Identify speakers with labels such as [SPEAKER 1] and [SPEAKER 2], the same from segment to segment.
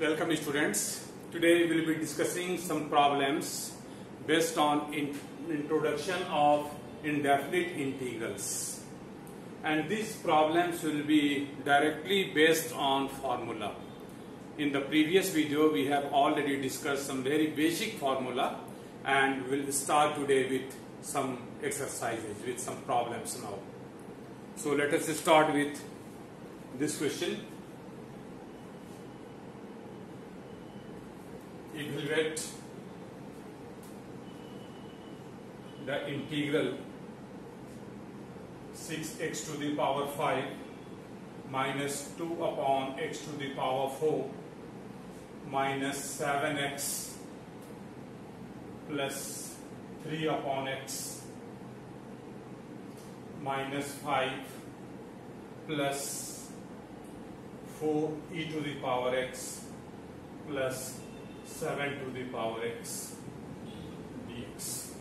[SPEAKER 1] Welcome students. Today we will be discussing some problems based on in- introduction of indefinite integrals. And these problems will be directly based on formula. In the previous video we have already discussed some very basic formula and we'll start today with some exercises, with some problems now. So let us start with this question. Evaluate the integral 6x to the power 5 minus 2 upon x to the power 4 minus 7x plus 3 upon x minus 5 plus 4 e to the power x plus 7 to the power x dx.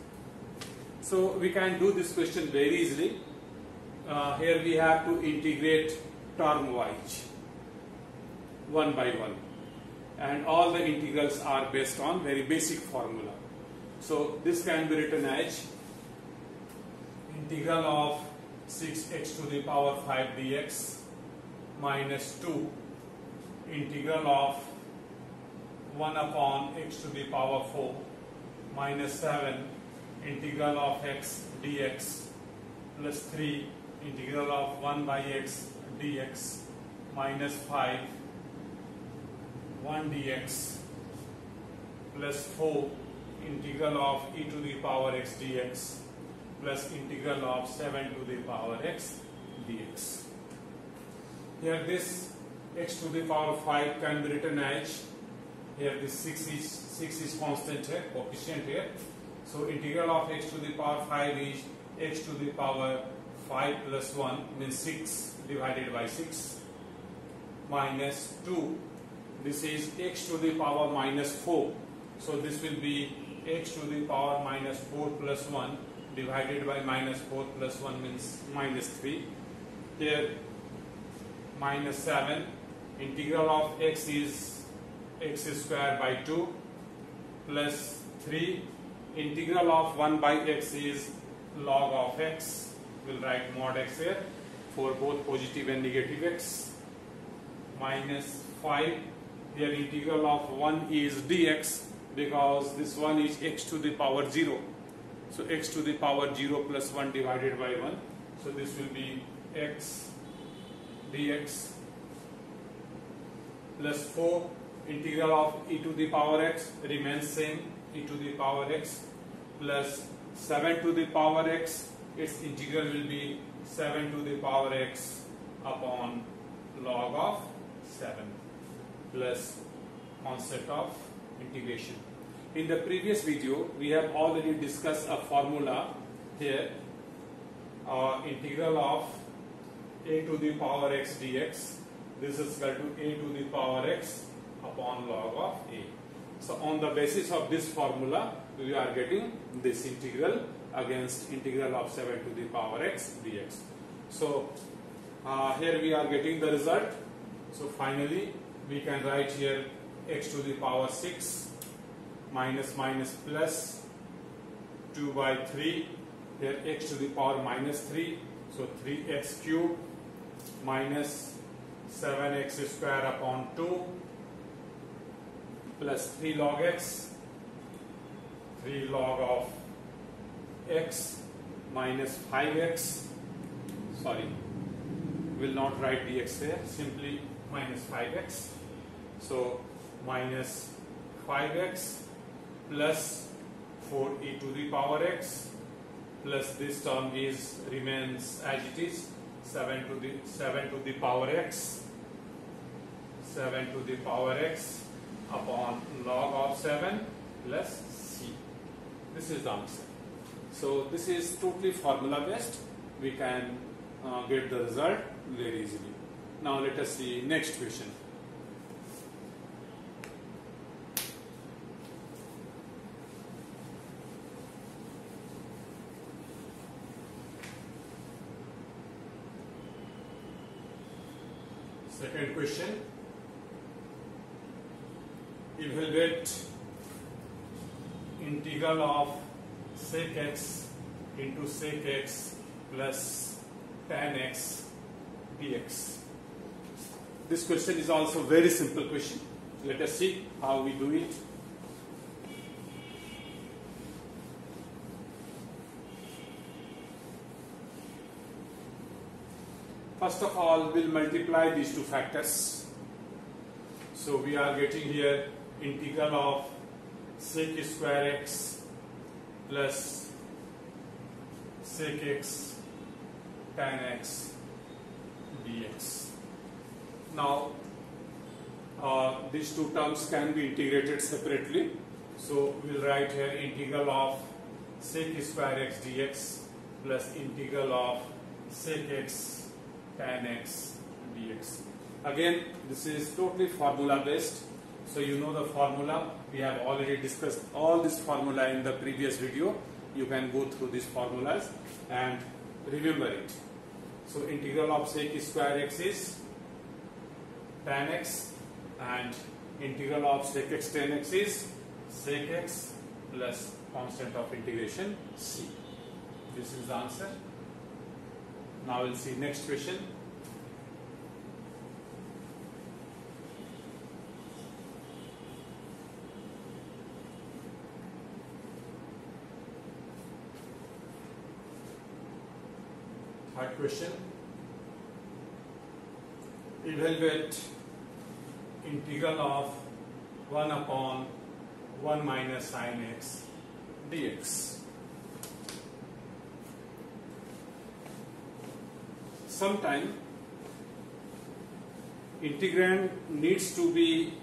[SPEAKER 1] So we can do this question very easily. Uh, here we have to integrate term wise one by one and all the integrals are based on very basic formula. So this can be written as integral of 6x to the power 5 dx minus 2 integral of 1 upon x to the power 4 minus 7 integral of x dx plus 3 integral of 1 by x dx minus 5 1 dx plus 4 integral of e to the power x dx plus integral of 7 to the power x dx. Here this x to the power 5 can be written as here this 6 is 6 is constant here coefficient here. So integral of x to the power 5 is x to the power 5 plus 1 means 6 divided by 6 minus 2 this is x to the power minus 4 so this will be x to the power minus 4 plus 1 divided by minus 4 plus 1 means minus 3 here minus 7 integral of x is x square by 2 plus 3 integral of 1 by x is log of x. We'll write mod x here for both positive and negative x. Minus 5 here integral of 1 is dx because this one is x to the power 0 so x to the power 0 plus 1 divided by 1 so this will be x dx plus 4 integral of e to the power x remains same e to the power x plus 7 to the power x its integral will be 7 to the power x upon log of 7 plus constant of integration. In the previous video we have already discussed a formula here uh, integral of a to the power x dx this is equal to a to the power x upon log of a. So on the basis of this formula we are getting this integral against integral of 7 to the power x dx. So uh, here we are getting the result. So finally we can write here x to the power 6 minus minus plus 2 by 3 here x to the power minus 3 so 3x cube minus 7x square upon 2 plus 3 log x 3 log of x minus 5x sorry will not write dx here simply minus 5x so minus 5x plus 4e to the power x plus this term is remains as it is 7 to the 7 to the power x 7 to the power x upon log of 7 plus c. This is the answer. So this is totally formula based. We can uh, get the result very easily. Now let us see next question. Second question evaluate integral of sec x into sec x plus tan x dx. This question is also very simple question. Let us see how we do it. First of all, we'll multiply these two factors. So we are getting here integral of sec square x plus sec x tan x dx. Now, uh, these two terms can be integrated separately. So we'll write here integral of sec square x dx plus integral of sec x tan x dx. Again, this is totally formula based. So you know the formula. We have already discussed all this formula in the previous video. You can go through these formulas and remember it. So integral of sec square x is tan x and integral of sec x tan x is sec x plus constant of integration c. This is the answer. Now we'll see next question. Question. Evaluate integral of 1 upon 1 minus sine x dx. Sometime integrand needs to be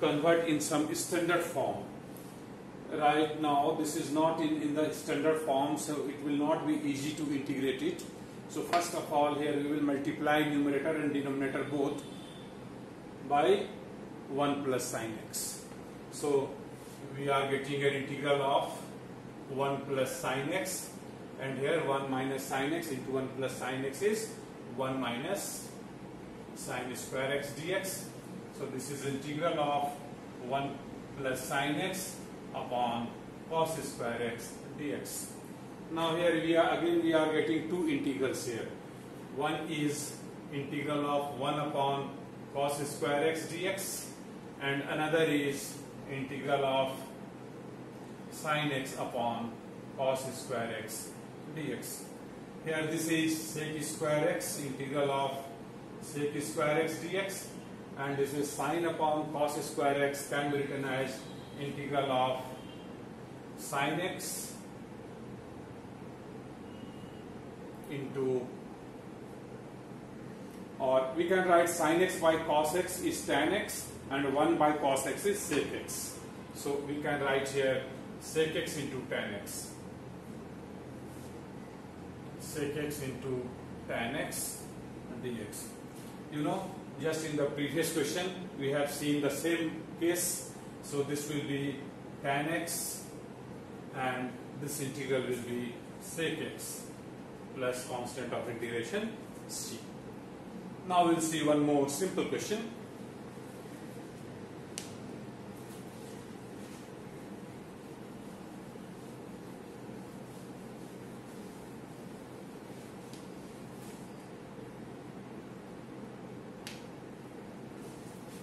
[SPEAKER 1] convert in some standard form right now this is not in, in the standard form so it will not be easy to integrate it. So first of all here we will multiply numerator and denominator both by 1 plus sine x. So we are getting an integral of 1 plus sine x and here 1 minus sine x into 1 plus sine x is 1 minus sine square x dx. So this is integral of 1 plus sine x upon cos square x dx. Now here we are again we are getting two integrals here. One is integral of 1 upon cos square x dx and another is integral of sin x upon cos square x dx. Here this is sec square x integral of sec square x dx and this is sine upon cos square x can be written as integral of sin x into or we can write sin x by cos x is tan x and 1 by cos x is sec x. So we can write here sec x into tan x. Sec x into tan x and dx. You know, just in the previous question we have seen the same case so this will be tan x and this integral will be sec x plus constant of integration c. Now we'll see one more simple question.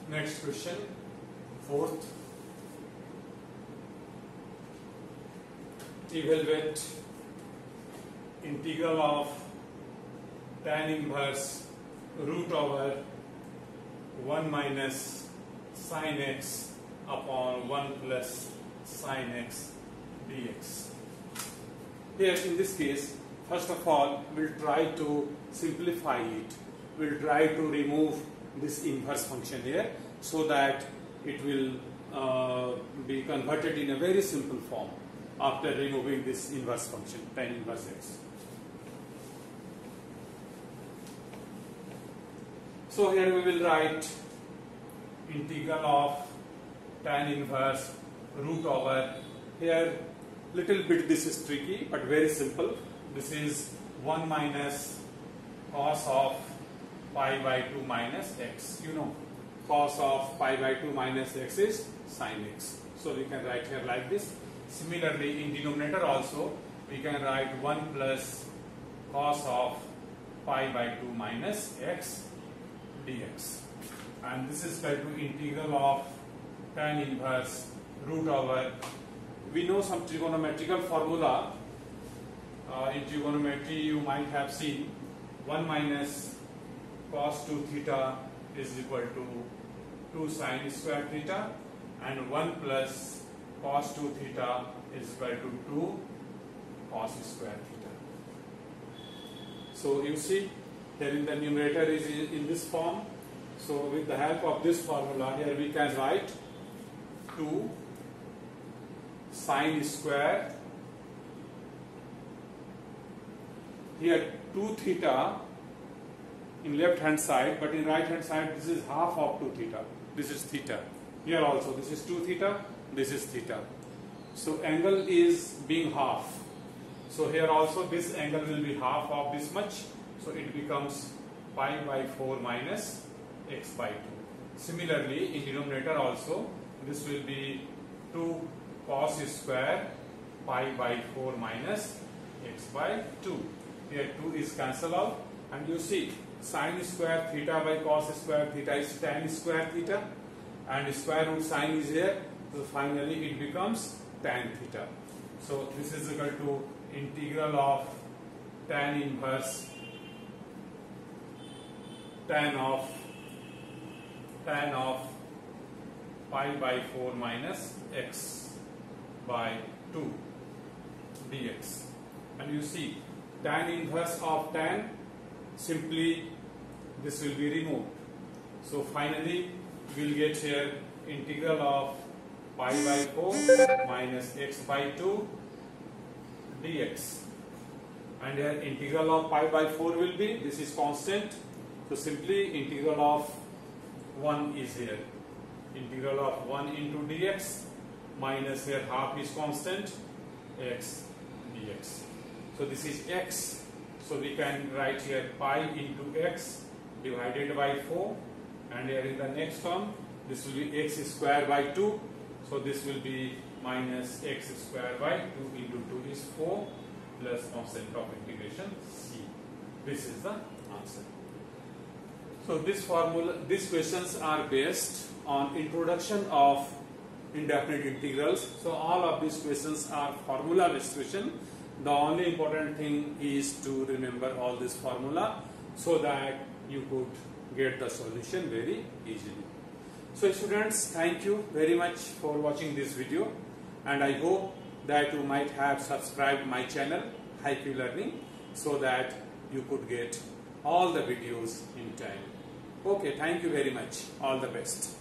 [SPEAKER 1] Next question, fourth. Evaluate integral of tan inverse root over 1 minus sine x upon 1 plus sine x dx. Here in this case, first of all, we'll try to simplify it. We'll try to remove this inverse function here so that it will uh, be converted in a very simple form after removing this inverse function, tan inverse x. So here we will write integral of tan inverse root over here little bit this is tricky but very simple this is 1 minus cos of pi by 2 minus x you know cos of pi by 2 minus x is sin x. So we can write here like this. Similarly, in denominator also, we can write 1 plus cos of pi by 2 minus x dx. And this is equal to integral of tan inverse root over. We know some trigonometrical formula. Uh, in trigonometry, you might have seen 1 minus cos 2 theta is equal to 2 sine square theta and 1 plus cos 2 theta is equal to 2 cos square theta. So you see here in the numerator is in this form. So with the help of this formula here we can write 2 sine square here 2 theta in left hand side but in right hand side this is half of 2 theta this is theta here also this is 2 theta this is theta. So angle is being half. So here also this angle will be half of this much. So it becomes pi by 4 minus x by 2 similarly in denominator also this will be 2 cos square pi by 4 minus x by 2 here 2 is cancelled out. And you see sine square theta by cos square theta is tan square theta. And square root sine is here so finally it becomes tan theta. So this is equal to integral of tan inverse tan of tan of pi by 4 minus x by 2 dx. And you see tan inverse of tan simply this will be removed. So finally we will get here integral of pi by 4 minus x by 2 dx. And here integral of pi by 4 will be this is constant. So simply integral of 1 is here. Integral of 1 into dx minus here half is constant x dx. So this is x. So we can write here pi into x divided by 4 and here in the next term this will be x square by 2 so this will be minus x square by 2 into 2 is 4 plus constant of integration c. This is the answer. So this formula, these questions are based on introduction of indefinite integrals. So all of these questions are formula based question. The only important thing is to remember all this formula so that you could get the solution very easily. So students, thank you very much for watching this video and I hope that you might have subscribed my channel Hi-Q Learning so that you could get all the videos in time. Okay, thank you very much. All the best.